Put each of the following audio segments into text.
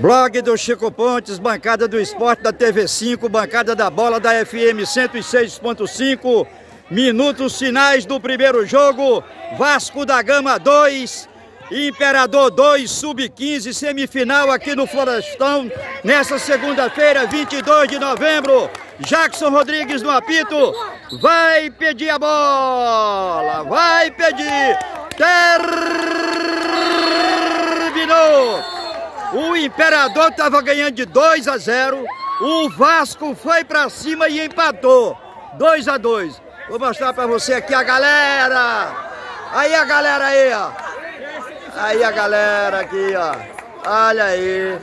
Blog do Chico Pontes, bancada do esporte da TV5, bancada da bola da FM 106.5. Minutos finais do primeiro jogo. Vasco da Gama 2, Imperador 2, Sub-15, semifinal aqui no Florestão. Nessa segunda-feira, 22 de novembro. Jackson Rodrigues no apito. Vai pedir a bola. Vai pedir. Terminou. O Imperador estava ganhando de 2 a 0. O Vasco foi para cima e empatou. 2 a 2. Vou mostrar para você aqui a galera. Aí a galera aí, ó. Aí a galera aqui, ó. Olha aí.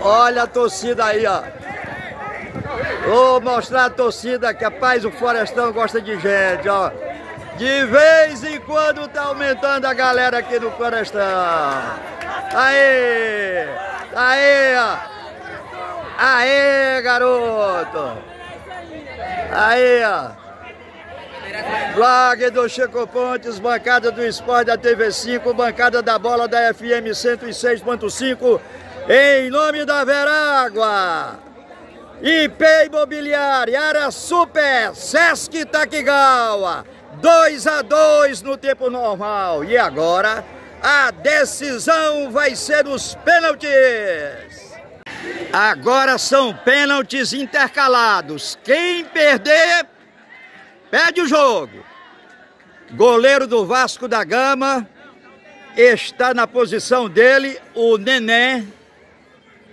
Olha a torcida aí, ó. Vou mostrar a torcida que, rapaz, o Florestão gosta de gente, ó. De vez em quando tá aumentando a galera aqui no Florestão. Aê! Aê, ó! Aê, garoto! Aê, ó! Blog do Chico Pontes, bancada do esporte da TV5, bancada da bola da FM 106.5, em nome da Verágua, IP Imobiliária, Área Super, Sesc Taquigawa, 2 a 2 no tempo normal. E agora... A decisão vai ser os pênaltis. Agora são pênaltis intercalados. Quem perder, perde o jogo. Goleiro do Vasco da Gama está na posição dele, o Nené.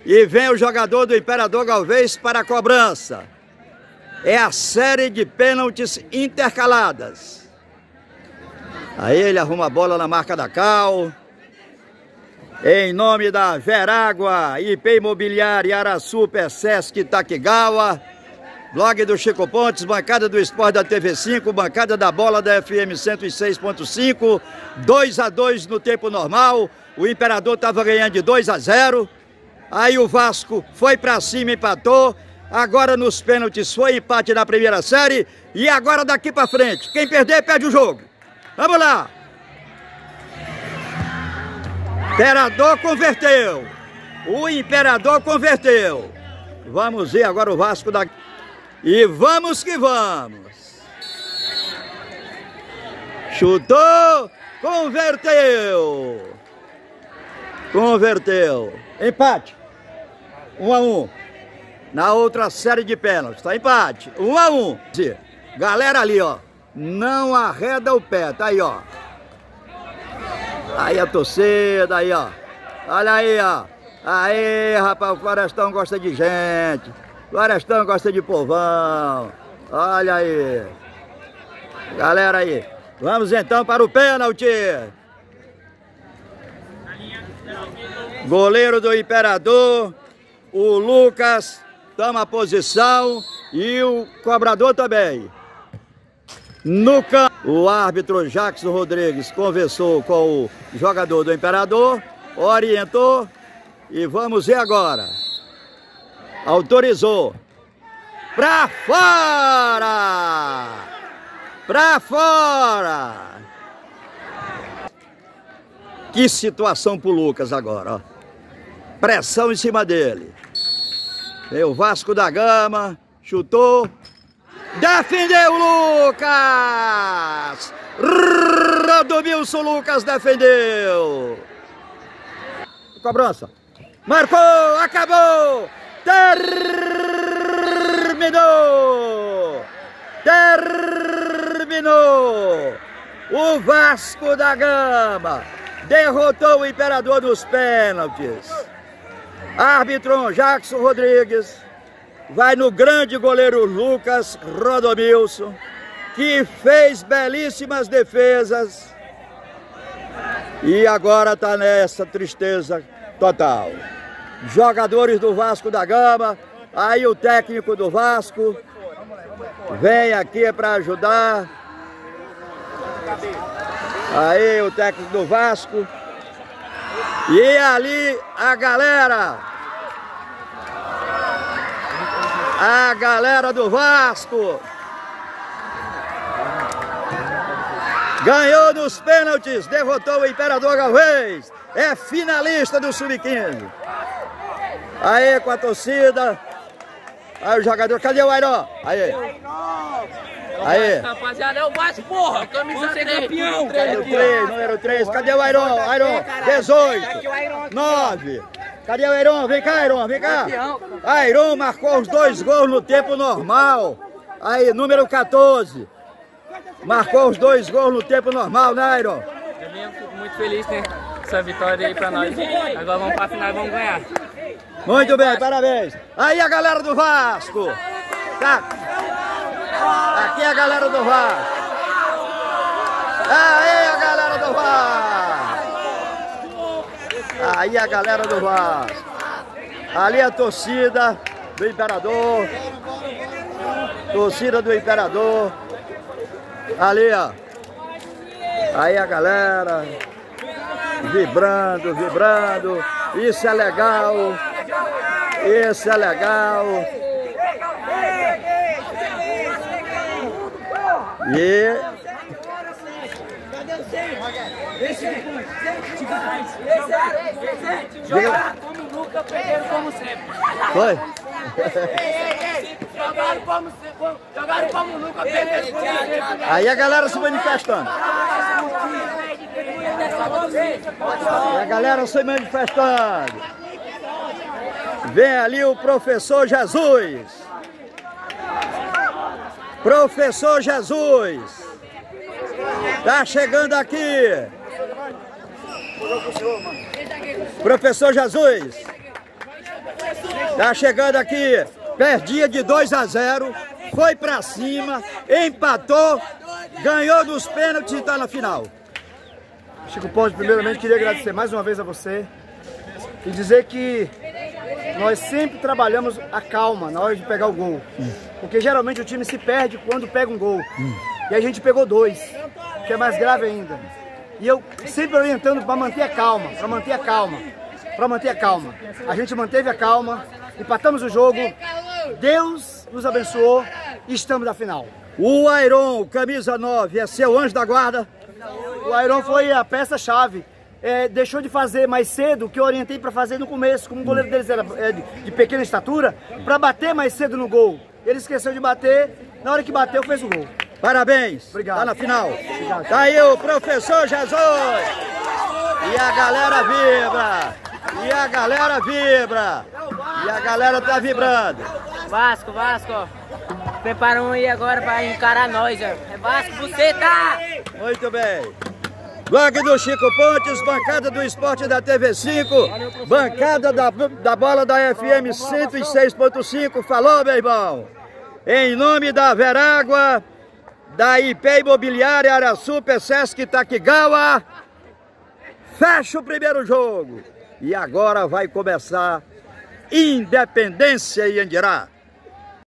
E vem o jogador do Imperador Galvez para a cobrança. É a série de pênaltis intercaladas. Aí ele arruma a bola na marca da Cal. Em nome da Verágua, IP Imobiliária, Arasuper, Sesc, Taquigawa. Blog do Chico Pontes, bancada do Esporte da TV5, bancada da bola da FM 106.5, 2 a 2 no tempo normal. O Imperador estava ganhando de 2 a 0. Aí o Vasco foi para cima, empatou. Agora nos pênaltis foi empate na primeira série. E agora daqui para frente, quem perder perde o jogo. Vamos lá. Imperador converteu. O Imperador converteu. Vamos ver agora o Vasco da... E vamos que vamos. Chutou, converteu. Converteu. Empate. Um a um. Na outra série de pênaltis. Tá empate. Um a um. Galera ali, ó não arreda o pé, tá aí, ó. Aí a torcida, aí, ó. Olha aí, ó. Aí, rapaz, o Florestão gosta de gente. Florestão gosta de povão. Olha aí. Galera aí. Vamos então para o pênalti. Goleiro do Imperador, o Lucas toma posição e o cobrador também. No campo, o árbitro Jackson Rodrigues conversou com o jogador do Imperador, orientou e vamos ver agora. Autorizou. Pra fora! Pra fora! Que situação pro Lucas agora, ó. Pressão em cima dele. Tem o Vasco da Gama, chutou, Defendeu Lucas! Rodomilson Lucas defendeu! Cobrança. Marcou! Acabou! Terminou! Terminou! O Vasco da Gama derrotou o Imperador dos pênaltis. Árbitro Jackson Rodrigues vai no grande goleiro Lucas Rodomilson, que fez belíssimas defesas e agora está nessa tristeza total. Jogadores do Vasco da Gama, aí o técnico do Vasco vem aqui para ajudar. Aí o técnico do Vasco. E ali a galera a galera do Vasco. Ganhou nos pênaltis, derrotou o Imperador Galvez. É finalista do Sub-15. Aí com a torcida. Aí o jogador, cadê o Airon? Aí. Aí. Rapaziada, é o Vasco, porra! Camisa 3, campeão! Número 3, número 3. Cadê o Airon? Airon, 18. 9. Cadê o Airon? Vem cá, Airon, vem cá. Airon marcou os dois gols no tempo normal. Aí, número 14. Marcou os dois gols no tempo normal, né, Airon? Eu fico muito feliz, né? Essa vitória aí pra nós. Agora vamos pra final e vamos ganhar. Muito bem, parabéns. Aí a galera do Vasco. Tá. Aqui é a galera do Vasco. Aí a galera do Vasco. Aí a galera do Vasco. Ali a torcida do Imperador. Torcida do Imperador. Ali, ó. Aí a galera vibrando, vibrando. Isso é legal. Isso é legal. E Jogaram como nunca, perderam como sempre. foi. Jogaram como. Jogaram como nunca, perderam como sempre. Aí a galera se manifestando. E a galera se manifestando. Vem ali o professor Jesus. Professor Jesus. Tá chegando aqui. Professor Jesus. Tá chegando aqui. Perdia de 2 a 0. Foi pra cima. Empatou. Ganhou nos pênaltis e tá na final. Chico Ponte, primeiramente queria agradecer mais uma vez a você e dizer que nós sempre trabalhamos a calma na hora de pegar o gol. Porque geralmente o time se perde quando pega um gol. E a gente pegou dois, que é mais grave ainda. E eu sempre orientando para manter a calma, para manter a calma, para manter a calma. A gente manteve a calma, empatamos o jogo, Deus nos abençoou e estamos na final. O Airon, camisa 9, é seu anjo da guarda. O Iron foi a peça-chave. É, deixou de fazer mais cedo o que eu orientei para fazer no começo, como o goleiro deles era é, de, de pequena estatura, para bater mais cedo no gol. Ele esqueceu de bater, na hora que bateu fez o gol. Parabéns. Obrigado. Tá na final. Tá aí o professor Jesus. E a galera vibra. E a galera vibra. E a galera tá vibrando. Vasco, Vasco. Prepara um aí agora pra encarar nós, ó. É Vasco, você tá! Muito bem. Blog do Chico Pontes, bancada do esporte da TV5, bancada da, da bola da FM 106.5. Falou, meu irmão. Em nome da Verágua, da IP Imobiliária Araçu, Sesc Taquigawa, fecha o primeiro jogo. E agora vai começar Independência e Andirá.